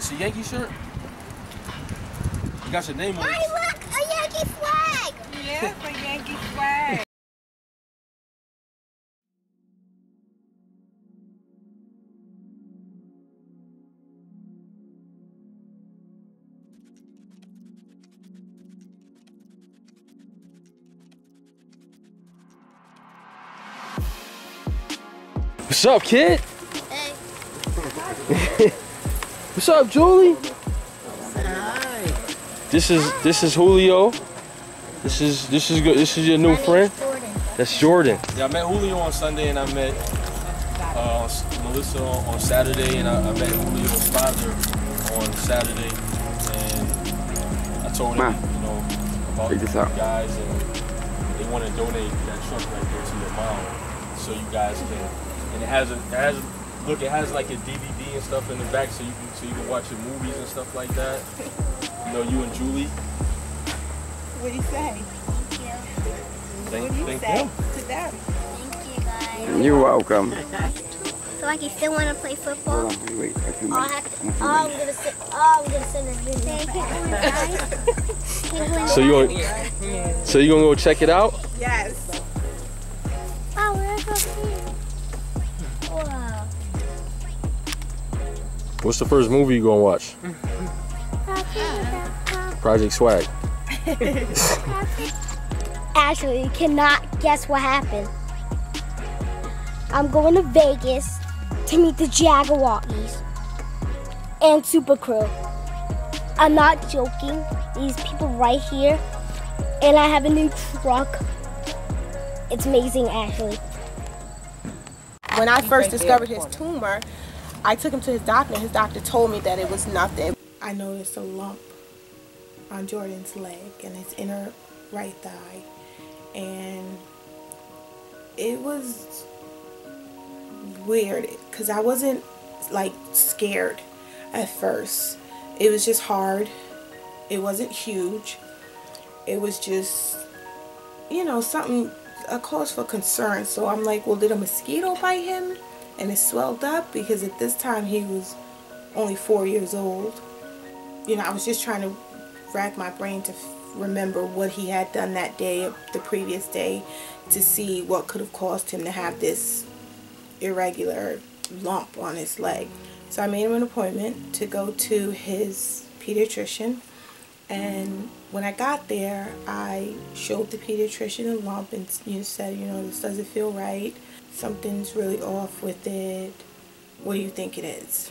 It's a Yankee shirt? You got your name on it. Hey, look, a Yankee flag. Yes, a Yankee flag. What's up, kid? Hey. What's up, Julie? Hi. This is this is Julio. This is this is good. This is your new friend. Jordan. That's Jordan. Yeah, I met Julio on Sunday, and I met uh, Melissa on, on Saturday, and I, I met Julio's father on Saturday, and I told him, you know, about Check this out. guys, and they want to donate that truck right there to your mom, so you guys can. And it has a, it has a, look, it has like a DVD and stuff in the back, so you can so you can watch your movies and stuff like that. You know, you and Julie. What do you say? Thank, What do you thank say them. to them? Thank you, guys. You're welcome. So, like, you still want to play football? Hold on, wait, a few Oh, I minutes. have to, oh, I'm gonna sit. Oh, I'm gonna send a video. Thank you, So you gonna, so you gonna go check it out? Yes. What's the first movie you gonna watch? Project Swag. Actually, you cannot guess what happened. I'm going to Vegas to meet the Jaguars and Super Crew. I'm not joking. These people right here, and I have a new truck. It's amazing, actually. When I first discovered his tumor, I took him to his doctor, and his doctor told me that it was nothing. I noticed a lump on Jordan's leg and his inner right thigh, and it was weird because I wasn't like scared at first. It was just hard. It wasn't huge. It was just, you know, something a cause for concern. So I'm like, well, did a mosquito bite him and it swelled up? Because at this time he was only four years old. You know, I was just trying to rack my brain to remember what he had done that day, the previous day, to see what could have caused him to have this irregular lump on his leg. So I made him an appointment to go to his pediatrician. And when I got there, I showed the pediatrician the lump and you said, you know, this doesn't feel right. Something's really off with it. What do you think it is?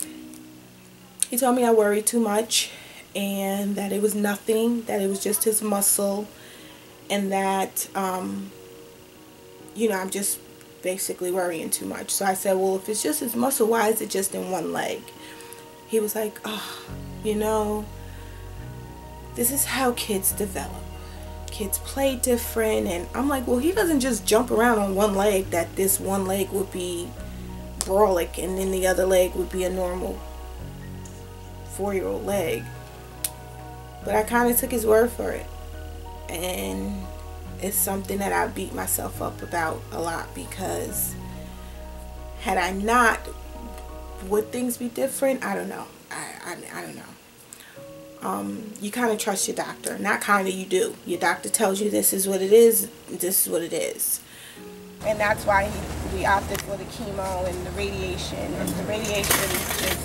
He told me I worried too much and that it was nothing, that it was just his muscle, and that, um, you know, I'm just basically worrying too much. So I said, well, if it's just his muscle, why is it just in one leg? He was like, oh, you know, this is how kids develop. Kids play different. And I'm like, well, he doesn't just jump around on one leg, that this one leg would be brolic and then the other leg would be a normal four year old leg. But I kind of took his word for it. And it's something that I beat myself up about a lot because had I not, would things be different? I don't know. I, I, I don't know. Um, you kind of trust your doctor. Not kind of, you do. Your doctor tells you this is what it is, this is what it is. And that's why he, we opted for the chemo and the radiation. And the radiation just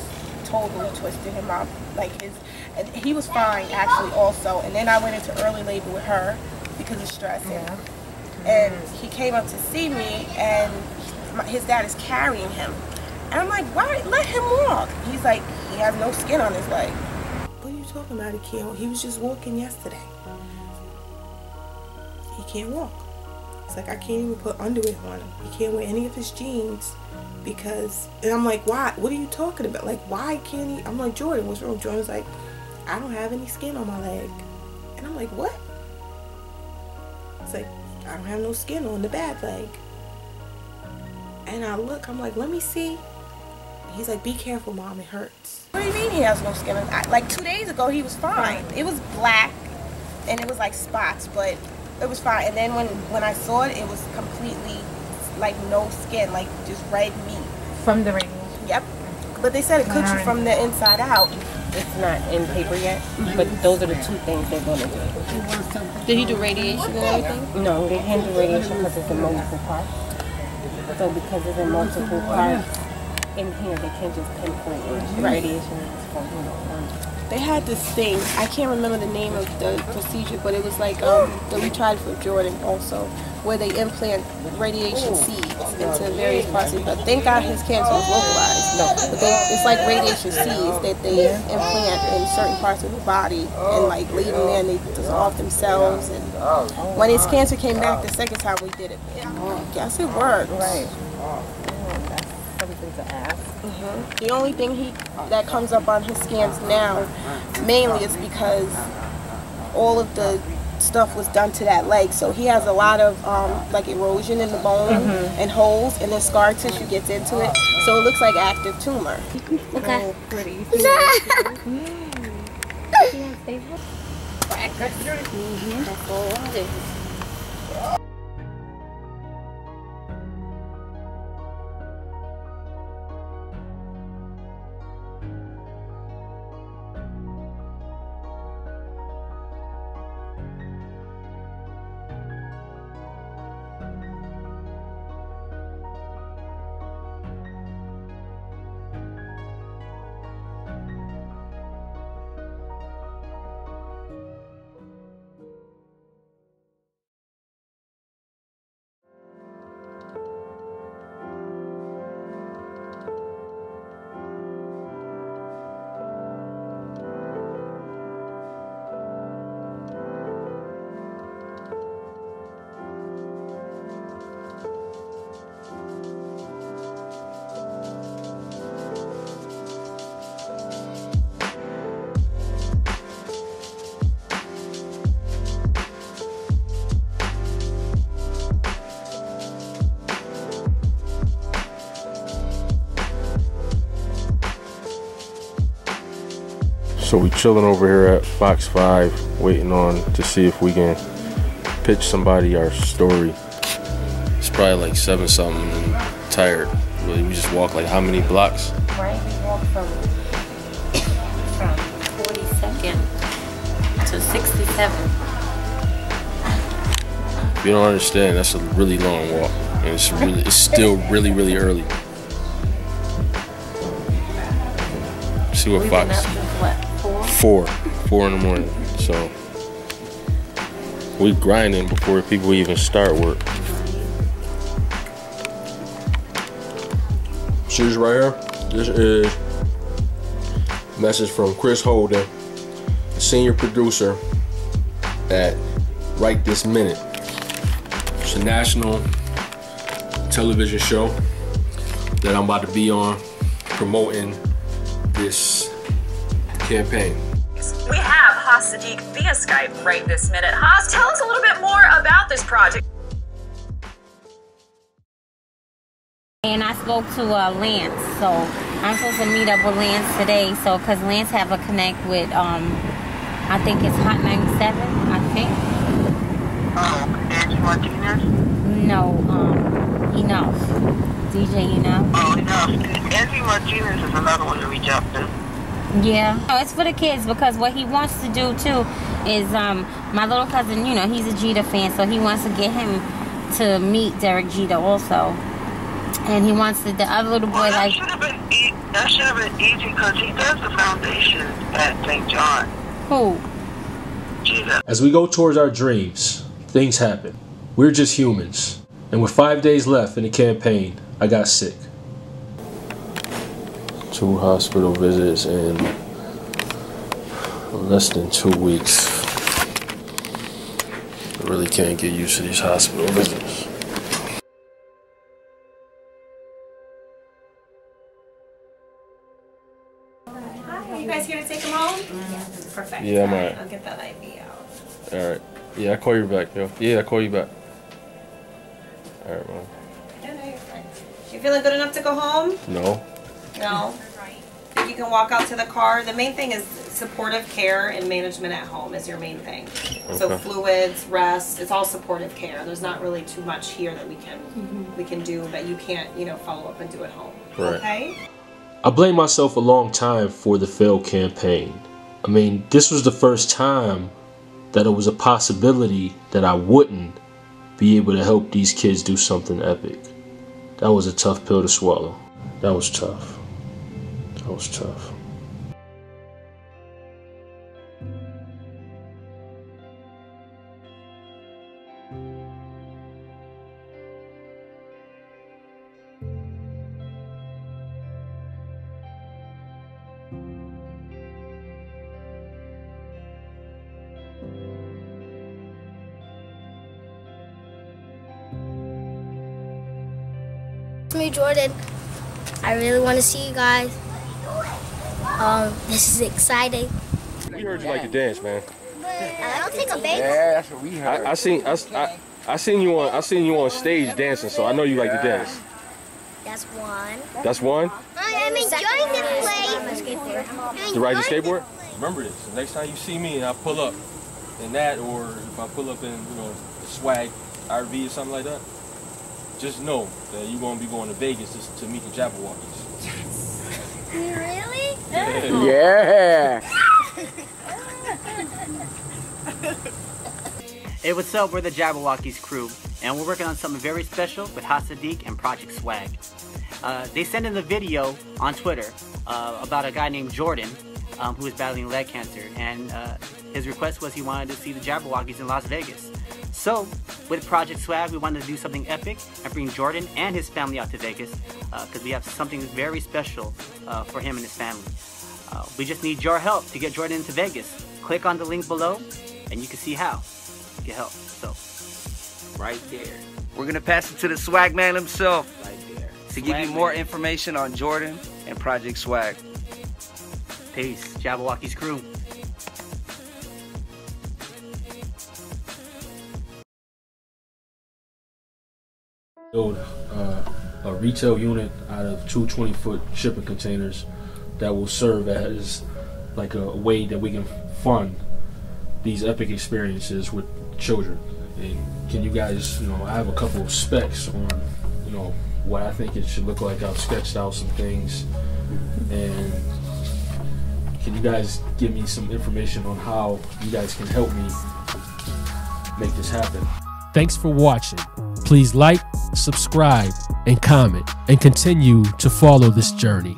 totally twisted him up. Like his, and he was fine actually also. And then I went into early labor with her because of stress. And, and he came up to see me and his dad is carrying him. And I'm like, why? Let him walk. He's like, he has no skin on his leg. Talking about? He can't. He was just walking yesterday. He can't walk. It's like I can't even put underwear on him. He can't wear any of his jeans because. And I'm like, why? What are you talking about? Like, why can't he? I'm like, Jordan, what's wrong? Jordan's like, I don't have any skin on my leg. And I'm like, what? It's like, I don't have no skin on the bad leg. And I look, I'm like, let me see. He's like, be careful, mom, it hurts. He has no skin? on- I- Like two days ago, he was fine. It was black, and it was like spots, but it was fine. And then when when I saw it, it was completely like no skin, like just red meat. From the ring. Yep, But they said it cooks you from the inside out. It's not in paper yet, but those are the two things they're going to do. Did he do radiation and everything? No, they can't do radiation because it's in multiple parts. So because it's in multiple parts, in here they can't just pinpoint which radiation from, you know. They had this thing. I can't remember the name of the procedure, but it was like um, that we tried for Jordan also, where they implant radiation seeds into various parts of. But thank God his cancer was localized. No, but they, it's like radiation seeds that they implant in certain parts of the body and like leave them there and they dissolve themselves. And when his cancer came back the second time we did it, I guess it worked. Right. That's something to ask. Mm-hmm. The only thing he that comes up on his scans now, mainly is because all of the stuff was done to that leg. So he has a lot of um, like erosion in the bone mm-hmm. and holes, and then scar tissue gets into it. So it looks like active tumor. Okay. Oh, Pretty. So we chilling over here at Fox 5, waiting on to see if we can pitch somebody our story. It's probably like seven something and tired. Really, we just walked like how many blocks? Right? We walk from, from 42nd to 67. You don't understand, that's a really long walk. And it's really it's still really, really early. See what We've up Fox since what, four? four. In the morning. So we grinding before people even start work. Shoes right here. This is message from Chris Holden, senior producer at Right This Minute. It's a national television show that I'm about to be on promoting this campaign. We Haas Sadiq via Skype right this minute. Haas, tell us a little bit more about this project. And I spoke to uh, Lance, so I'm supposed to meet up with Lance today. So, cause Lance have a connect with, um, I think it's Hot 97. I think. Oh, Angie Martinez? No, um, Enuff. DJ Enuff. Oh, no. Angie Martinez is another one to reach out to. Yeah. No, it's for the kids because what he wants to do too is, um, my little cousin, you know, he's a Jeter fan, so he wants to get him to meet Derek Jeter also. And he wants to, the other little boy Well, that like, should have been e- that should have been easy because he does the foundation at St. John. who? Jesus. As we go towards our dreams, things happen. We're just humans. And with five days left in the campaign, I got sick. Two hospital visits in less than two weeks. I really can't get used to these hospital visits. Are you guys here to take him home? Perfect. Yeah, I'm alright. I'll get that IV out. Alright. Yeah, I'll call you back, yo. Yeah, I'll call you back. Alright, man. You feeling good enough to go home? No. No. Think you can walk out to the car? The main thing is supportive care and management at home is your main thing. So Okay. fluids, rest, it's all supportive care. There's not really too much here that we can mm-hmm. we can do that you can't, you know, follow up and do at home. Right. Okay? I blamed myself a long time for the failed campaign. I mean, this was the first time that it was a possibility that I wouldn't be able to help these kids do something epic. That was a tough pill to swallow. That was tough. Was tough. Me, Jordan. I really want to see you guys. Um, this is exciting. We heard you like to dance, man. I don't take a bagel. Yeah, that's what we heard. I, I seen I, I, I seen you on I seen you on stage dancing, so I know you like to dance. That's one. That's one. I'm enjoying the play. The ride your skateboard. Remember this. The next time you see me and I pull up in that, or if I pull up in you know swag RV or something like that, just know that you're gonna be going to Vegas to, to meet the Jabbawockeez. Really? Yeah. Hey, what's up? We're the Jabbawockeez crew, and we're working on something very special with Hasadik and Project Swag. Uh, they sent in the video on Twitter uh, about a guy named Jordan um, who is battling leg cancer, and uh, his request was he wanted to see the Jabbawockeez in Las Vegas. So, with Project Swag, we wanted to do something epic and bring Jordan and his family out to Vegas because we have something very special uh, for him and his family. Uh, we just need your help to get Jordan into Vegas. Click on the link below, and you can see how get help. So, right there. We're gonna pass it to the swag man himself Right there. to give you more man. information on Jordan and Project Swag. Peace. Jabbawockeez crew. Build uh, a retail unit out of two 20 foot shipping containers that will serve as like a, way that we can fund these epic experiences with children. And can you guys, you know, I have a couple of specs on, you know, what I think it should look like. I've sketched out some things. And can you guys give me some information on how you guys can help me make this happen? Thanks for watching. Please like, subscribe, and comment, and continue to follow this journey.